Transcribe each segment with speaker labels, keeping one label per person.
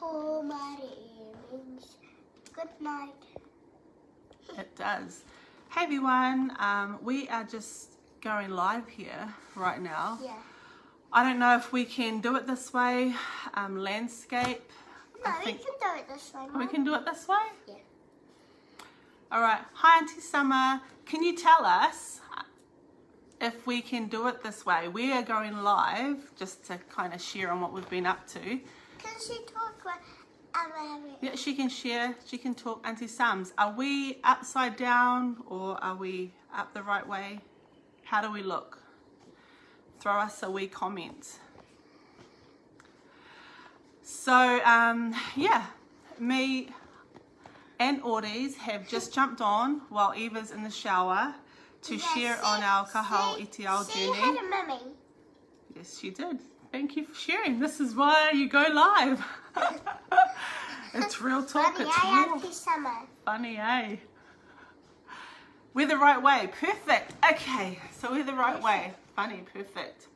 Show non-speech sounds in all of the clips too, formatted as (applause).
Speaker 1: for my earrings. Good night.
Speaker 2: It does. Hey everyone, um, we are just going live here right now.
Speaker 1: Yeah.
Speaker 2: I don't know if we can do it this way, um, landscape.
Speaker 1: No, we can do it this way.
Speaker 2: we can do it this way.
Speaker 1: Yeah.
Speaker 2: All right. Hi, Auntie Summer. Can you tell us if we can do it this way? We are going live just to kind of share on what we've been up to.
Speaker 1: Can she talk about?
Speaker 2: Yeah, she can share. She can talk. Auntie Sums, are we upside down or are we up the right way? How do we look? Throw us a wee comment. So, um, yeah, me and Audis have just jumped on while Eva's in the shower to share
Speaker 1: say-
Speaker 2: on our
Speaker 1: Ka
Speaker 2: Hao
Speaker 1: I
Speaker 2: Te
Speaker 1: Ao say journey.
Speaker 2: Yes, she did. Thank you for sharing. This is why you go live. (laughs) it's real talk.
Speaker 1: Mummy,
Speaker 2: It's
Speaker 1: I
Speaker 2: real.
Speaker 1: summer.
Speaker 2: Funny, eh? We're the right way. Perfect. Okay, so we're the right way. Funny, perfect.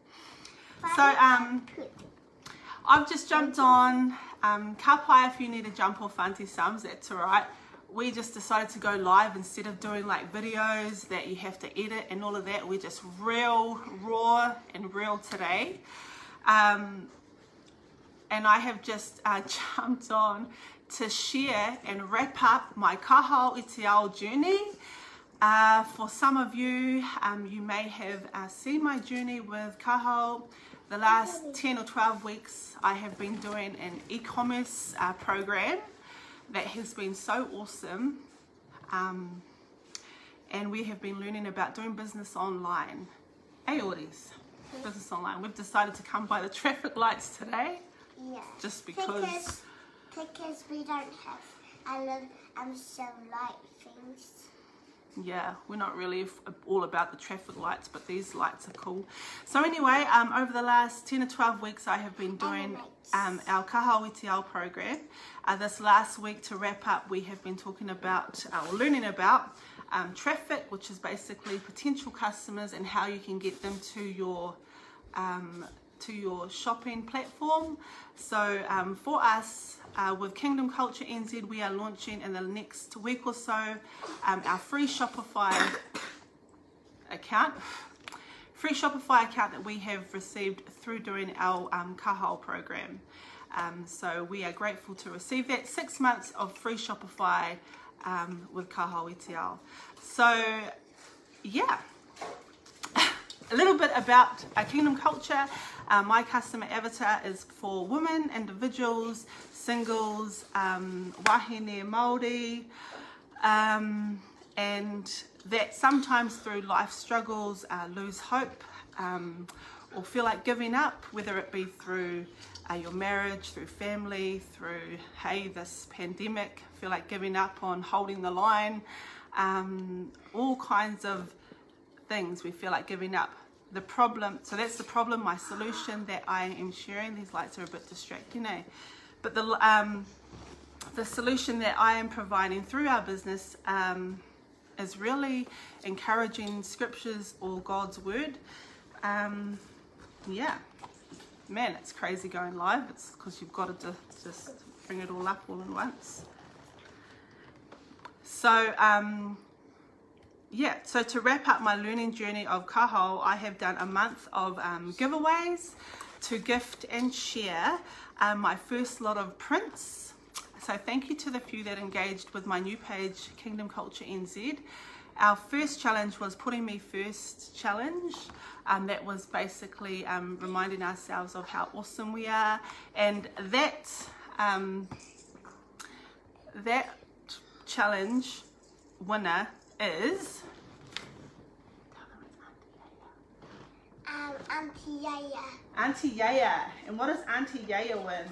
Speaker 2: So, um, I've just jumped on. Um, Kapai, if you need to jump off Auntie Sums, that's all right. We just decided to go live instead of doing like videos that you have to edit and all of that. We're just real, raw, and real today. Um, and I have just uh, (laughs) jumped on to share and wrap up my Ka Hao I Te Ao journey. Uh, for some of you, um, you may have uh, seen my journey with Ka Hao. The last 10 or 12 weeks, I have been doing an e-commerce uh, program that has been so awesome. Um, and we have been learning about doing business online. Hey, Audis, business online. We've decided to come by the traffic lights today
Speaker 1: Yeah.
Speaker 2: just because.
Speaker 1: Because, because we don't have um, so light things.
Speaker 2: Yeah, we're not really all about the traffic lights, but these lights are cool. So anyway, um, over the last 10 or 12 weeks, I have been doing um, our Ka Hao I Te Ao program. Uh, this last week, to wrap up, we have been talking about, uh, or learning about um, traffic, which is basically potential customers and how you can get them to your um, to your shopping platform. So um, for us, uh, with Kingdom Culture NZ, we are launching in the next week or so um, our free Shopify account. Free Shopify account that we have received through doing our um, Ka Hao program. Um, so we are grateful to receive that. Six months of free Shopify um, with Ka Hao I Te Ao. So yeah, a little bit about our Kingdom Culture. Uh, my customer avatar is for women, individuals, singles, um, wahine Māori, um, and that sometimes through life struggles uh, lose hope um, or feel like giving up, whether it be through uh, your marriage, through family, through, hey, this pandemic, feel like giving up on holding the line, um, all kinds of things we feel like giving up. The problem, so that's the problem, my solution that I am sharing. These lights are a bit distracting, eh? But the, um, the solution that I am providing through our business um, is really encouraging scriptures or God's word. Um, yeah, man, it's crazy going live. It's because you've got to just bring it all up all at once. So, um, yeah, so to wrap up my learning journey of Ka Hao, I have done a month of um, giveaways to gift and share um, my first lot of prints. So thank you to the few that engaged with my new page, Kingdom Culture NZ. Our first challenge was putting me first challenge. Um, that was basically um, reminding ourselves of how awesome we are, and that um, that challenge winner is
Speaker 1: Um, Auntie Yaya.
Speaker 2: Auntie Yaya. And what does Auntie Yaya win?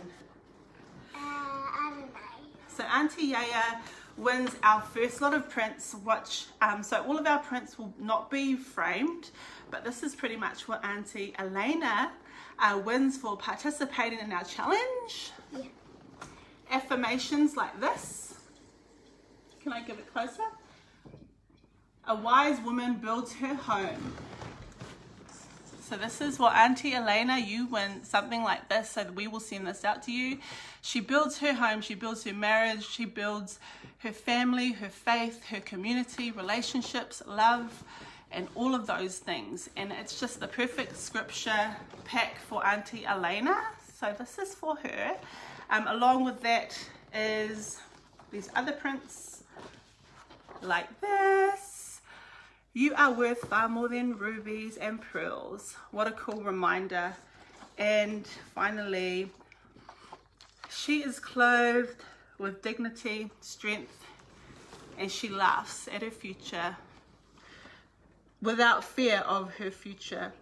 Speaker 1: Uh, I don't know.
Speaker 2: So Auntie Yaya wins our first lot of prints, which um, so all of our prints will not be framed, but this is pretty much what Auntie Elena uh, wins for participating in our challenge.
Speaker 1: Yeah.
Speaker 2: Affirmations like this. Can I give it closer? A wise woman builds her home. So this is what Auntie Elena, you win something like this so we will send this out to you. She builds her home, she builds her marriage, she builds her family, her faith, her community, relationships, love, and all of those things. And it's just the perfect scripture pack for Auntie Elena. So this is for her. Um, along with that is these other prints like this. You are worth far more than rubies and pearls. What a cool reminder. And finally, she is clothed with dignity, strength, and she laughs at her future without fear of her future.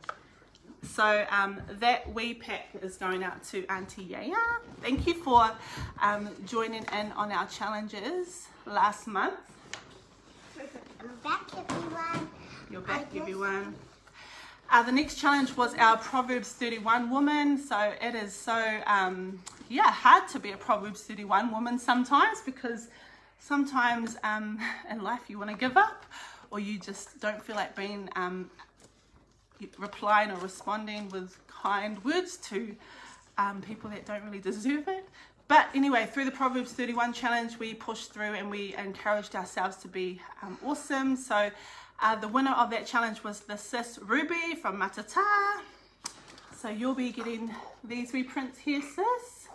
Speaker 2: So um, that wee pack is going out to Auntie Yaya. Thank you for um, joining in on our challenges last month.
Speaker 1: I'm back, everyone.
Speaker 2: You're back, everyone. Uh, the next challenge was our Proverbs 31 woman. So it is so, um, yeah, hard to be a Proverbs 31 woman sometimes because sometimes um, (laughs) in life you want to give up or you just don't feel like being um, replying or responding with kind words to um, people that don't really deserve it. But anyway, through the Proverbs 31 challenge, we pushed through and we encouraged ourselves to be um, awesome. So uh, the winner of that challenge was the Sis Ruby from Matata. So you'll be getting these reprints here, sis.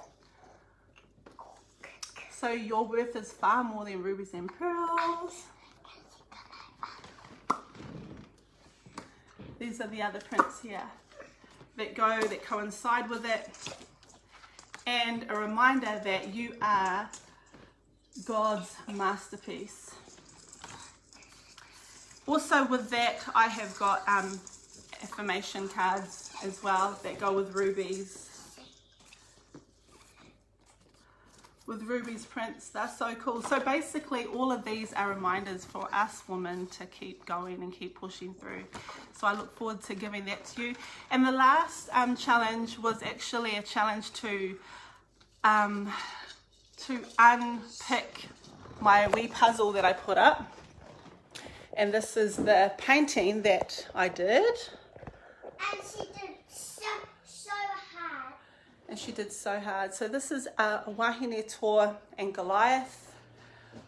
Speaker 2: So your worth is far more than rubies and pearls. These are the other prints here that go, that coincide with it. And a reminder that you are God's masterpiece. Also with that, I have got um, affirmation cards as well that go with rubies. With Ruby's prints, they're so cool. So basically all of these are reminders for us women to keep going and keep pushing through. So I look forward to giving that to you. And the last um, challenge was actually a challenge to um, to unpick my wee puzzle that I put up. And this is the painting that I did.
Speaker 1: And she did so, so hard.
Speaker 2: And she did so hard. So this is a, a Wahine Toa and Goliath,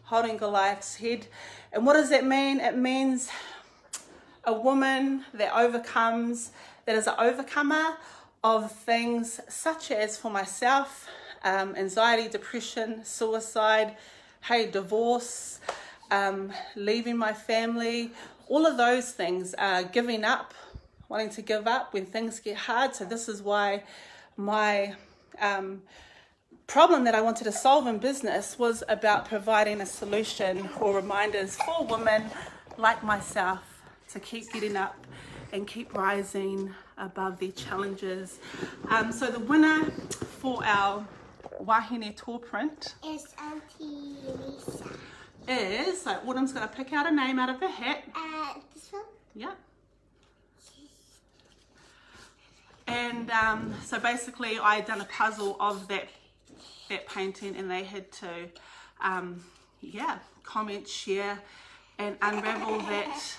Speaker 2: holding Goliath's head. And what does that mean? It means a woman that overcomes, that is an overcomer of things such as for myself, um, anxiety, depression, suicide, hey, divorce, um, leaving my family, all of those things, uh, giving up, wanting to give up when things get hard. So this is why my um, problem that I wanted to solve in business was about providing a solution or reminders for women like myself to keep getting up and keep rising above their challenges. Um, so the winner for our Wahine toa print
Speaker 1: It's Auntie Lisa.
Speaker 2: is, so Autumn's going to pick out a name out of her hat.
Speaker 1: Uh, this one?
Speaker 2: Yeah. And um, so basically, I had done a puzzle of that that painting, and they had to, um, yeah, comment, share, and unravel that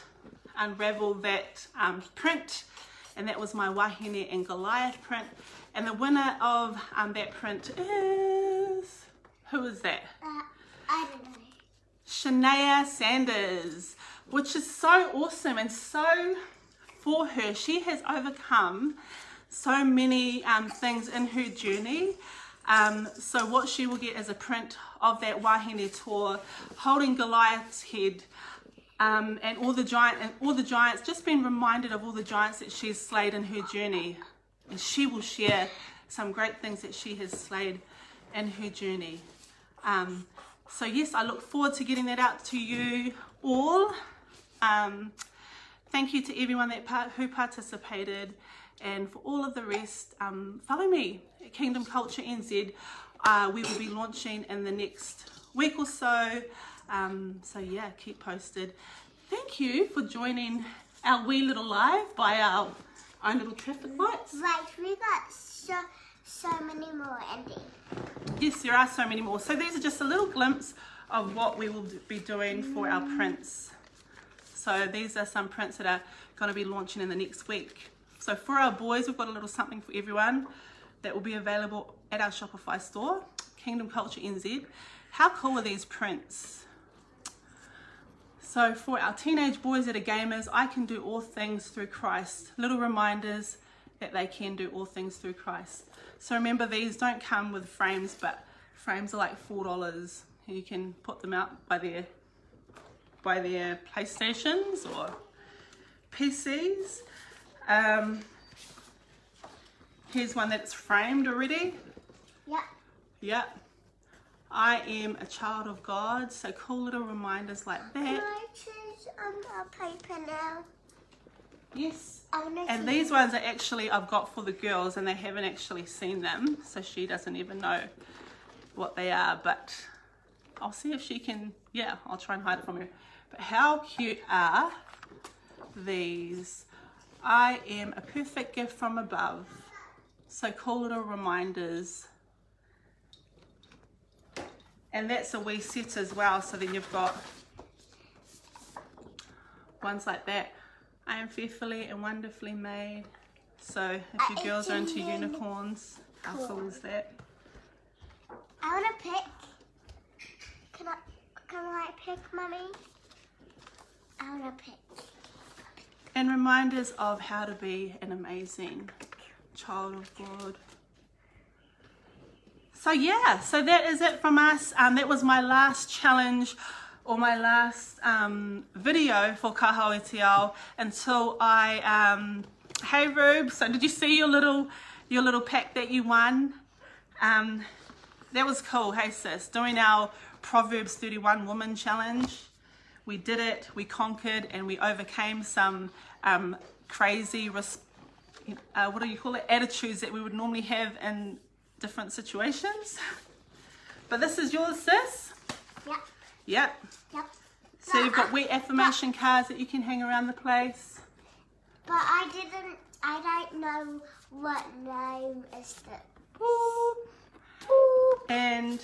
Speaker 2: unravel that um, print. And that was my Wahine and Goliath print. And the winner of um, that print is who is that?
Speaker 1: Uh, I don't know.
Speaker 2: Shania Sanders, which is so awesome and so for her. She has overcome so many um, things in her journey. Um, so what she will get is a print of that Wahine toa holding Goliath's head um, and all the giant and all the giants, just being reminded of all the giants that she's slayed in her journey. And she will share some great things that she has slayed in her journey. Um, so yes, I look forward to getting that out to you all. Thank you to everyone that part, who participated, and for all of the rest, um, follow me at Kingdom Culture NZ. Uh, we will be launching in the next week or so. Um, so yeah, keep posted. Thank you for joining our wee little live by our own little traffic lights.
Speaker 1: Right, we got so, so many more ending.
Speaker 2: Yes, there are so many more. So these are just a little glimpse of what we will be doing for our prints. So these are some prints that are going to be launching in the next week. So for our boys, we've got a little something for everyone that will be available at our Shopify store, Kingdom Culture NZ. How cool are these prints? So for our teenage boys that are gamers, I can do all things through Christ. Little reminders that they can do all things through Christ. So remember these don't come with frames, but frames are like four dollars. You can put them out by their by their PlayStations or PCs. Um, here's one that's framed already.
Speaker 1: Yeah.
Speaker 2: Yep. I am a child of God, so cool little reminders like
Speaker 1: Can
Speaker 2: that.
Speaker 1: I choose um, a paper now?
Speaker 2: Yes. And these ones are actually I've got for the girls and they haven't actually seen them, so she doesn't even know what they are, but I'll see if she can yeah, I'll try and hide it from her. But how cute are these? I am a perfect gift from above. So cool little reminders. And that's a wee set as well, so then you've got ones like that. I am fearfully and wonderfully made. So if you girls are into unicorns, how cool is that?
Speaker 1: I wanna pick. Can I? Pick, mummy? I wanna pick.
Speaker 2: And reminders of how to be an amazing child of God. So yeah, so that is it from us. Um, that was my last challenge or my last um, video for Ka Hao I Te Ao until I, um, hey Rube, so did you see your little, your little pack that you won? Um, that was cool, hey sis, doing our Proverbs 31 Woman Challenge. We did it, we conquered, and we overcame some um, crazy, uh, what do you call it, attitudes that we would normally have in different situations. But this is yours, sis.
Speaker 1: Yep.
Speaker 2: Yep.
Speaker 1: Yep.
Speaker 2: So you've got
Speaker 1: But
Speaker 2: wee affirmation cards that you can hang around the place.
Speaker 1: But I didn't. I don't know what name is it.
Speaker 2: And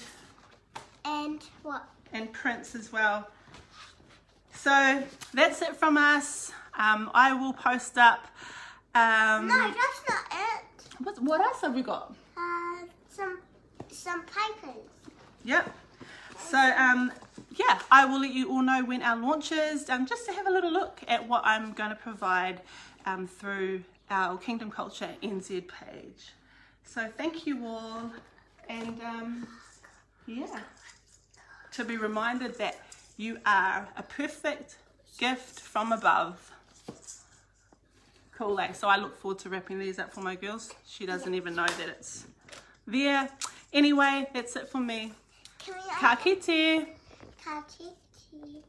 Speaker 1: And what?
Speaker 2: and prints as well. So that's it from us. Um, I will post up. Um,
Speaker 1: No, that's not it.
Speaker 2: what, what else have we got?
Speaker 1: Uh, some some papers.
Speaker 2: Yep. So um, yeah, I will let you all know when our launch is, um, just to have a little look at what I'm going to provide um, through our Kingdom Culture NZ page. So thank you all, and um, yeah, to be reminded that you are a perfect gift from above. Cool, eh? So I look forward to wrapping these up for my girls. She doesn't even know that it's there. Anyway, that's it for me.
Speaker 1: We?
Speaker 2: Ka kite.
Speaker 1: Ka kite.